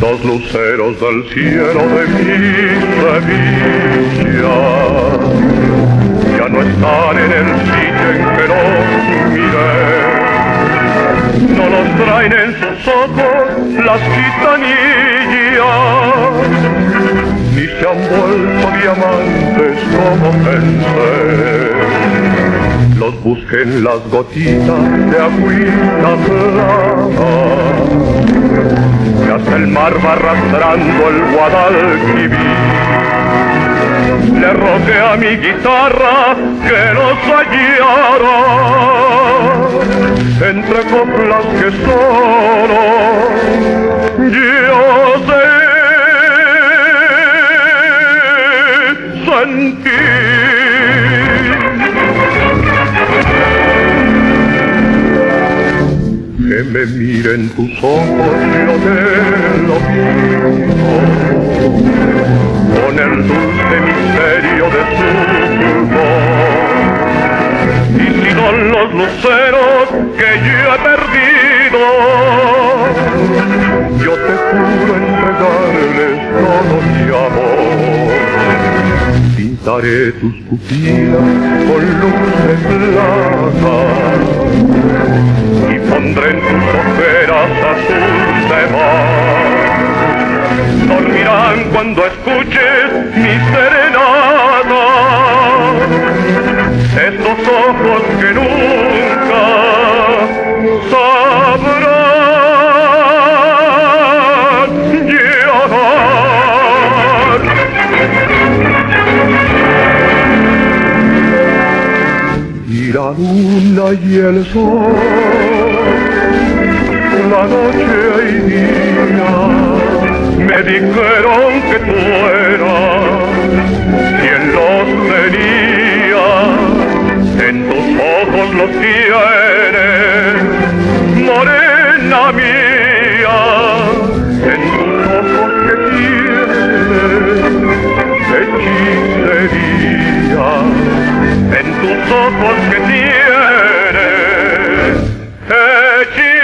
Dos luceros del cielo de mi Sevilla ya no están en el sitio en que los miré. No los traen en sus ojos las gitanillas, ni se han vuelto diamantes como pensé. Busquen las gotitas de agüita clara y hasta el mar va arrastrando el Guadalquivir. Le rogué a mi guitarra que los hallara entre coplas que solo yo sé sentir. Que me miren tus ojos, yo te lo pido, con el dulce misterio de su voz. Y si son los luceros que yo he perdido, yo te juro entregarles todo mi amor. Pintaré tus pupilas con luz de ojeras azul de mar. Dormirán cuando escuches mi serenata, estos ojos que nunca sabrán llorar. y la luna y el sol, la noche y día me dijeron que tú eras quien los tenía, en tus ojos los tienes, morena mía, en tus ojos que tienes hechicería, en tus ojos que tienes. Hey,